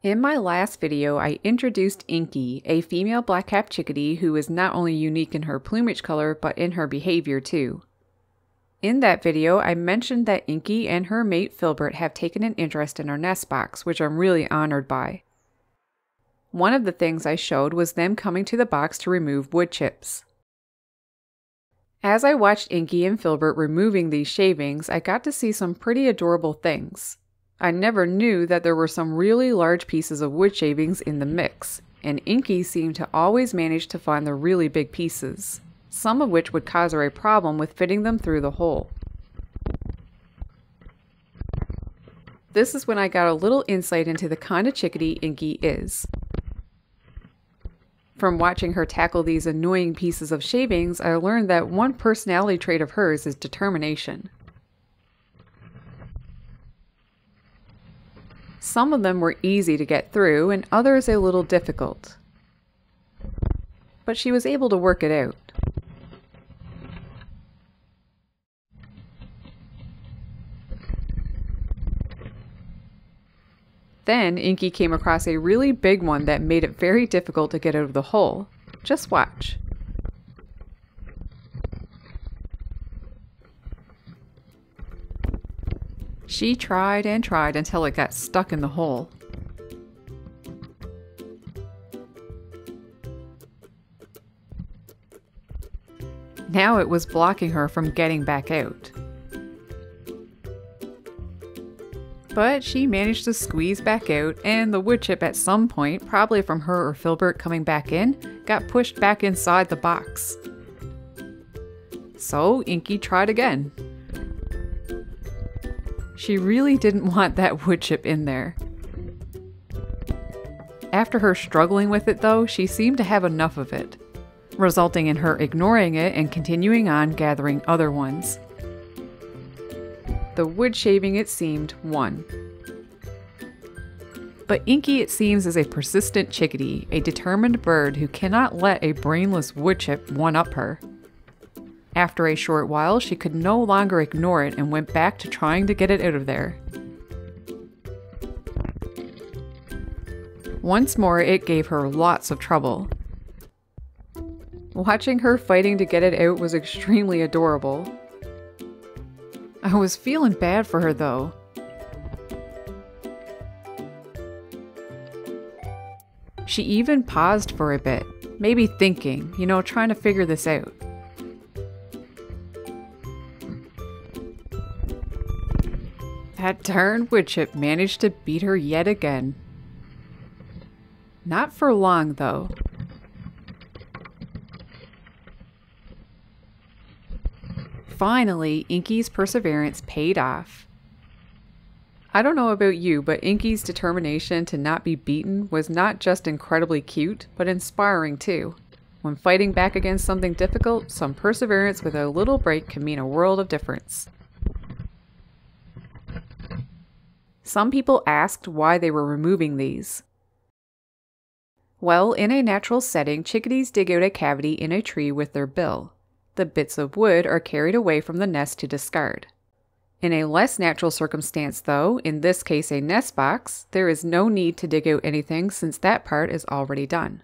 In my last video, I introduced Inky, a female black-capped chickadee who is not only unique in her plumage color, but in her behavior too. In that video, I mentioned that Inky and her mate Filbert have taken an interest in our nest box, which I'm really honored by. One of the things I showed was them coming to the box to remove wood chips. As I watched Inky and Filbert removing these shavings, I got to see some pretty adorable things. I never knew that there were some really large pieces of wood shavings in the mix, and Inky seemed to always manage to find the really big pieces, some of which would cause her a problem with fitting them through the hole. This is when I got a little insight into the kind of chickadee Inky is. From watching her tackle these annoying pieces of shavings, I learned that one personality trait of hers is determination. Some of them were easy to get through and others a little difficult. But she was able to work it out. Then Inky came across a really big one that made it very difficult to get out of the hole. Just watch. She tried and tried until it got stuck in the hole. Now it was blocking her from getting back out. But she managed to squeeze back out, and the wood chip at some point, probably from her or Filbert coming back in, got pushed back inside the box. So Inky tried again. She really didn't want that wood chip in there. After her struggling with it, though, she seemed to have enough of it, resulting in her ignoring it and continuing on gathering other ones. The wood shaving, it seemed, won. But Inky, it seems, is a persistent chickadee, a determined bird who cannot let a brainless wood chip one up her. After a short while, she could no longer ignore it and went back to trying to get it out of there. Once more, it gave her lots of trouble. Watching her fighting to get it out was extremely adorable. I was feeling bad for her though. She even paused for a bit, maybe thinking, you know, trying to figure this out. That darn woodchip managed to beat her yet again. Not for long, though. Finally, Inky's perseverance paid off. I don't know about you, but Inky's determination to not be beaten was not just incredibly cute, but inspiring too. When fighting back against something difficult, some perseverance with a little break can mean a world of difference. Some people asked why they were removing these. Well, in a natural setting, chickadees dig out a cavity in a tree with their bill. The bits of wood are carried away from the nest to discard. In a less natural circumstance, though, in this case a nest box, there is no need to dig out anything since that part is already done.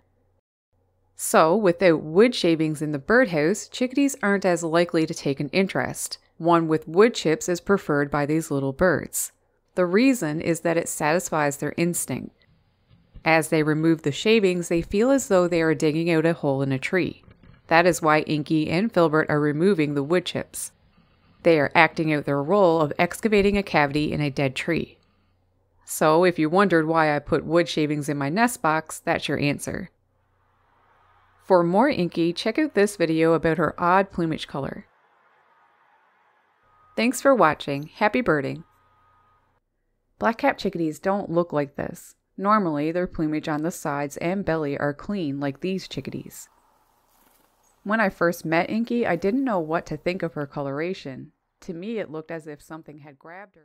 So, without wood shavings in the birdhouse, chickadees aren't as likely to take an interest. One with wood chips is preferred by these little birds. The reason is that it satisfies their instinct. As they remove the shavings, they feel as though they are digging out a hole in a tree. That is why Inky and Filbert are removing the wood chips. They are acting out their role of excavating a cavity in a dead tree. So, if you wondered why I put wood shavings in my nest box, that's your answer. For more Inky, check out this video about her odd plumage color. Thanks for watching. Happy birding! Black-capped chickadees don't look like this. Normally, their plumage on the sides and belly are clean like these chickadees. When I first met Inky, I didn't know what to think of her coloration. To me, it looked as if something had grabbed her.